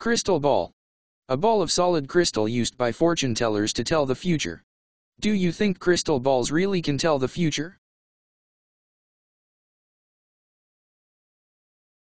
Crystal ball. A ball of solid crystal used by fortune tellers to tell the future. Do you think crystal balls really can tell the future?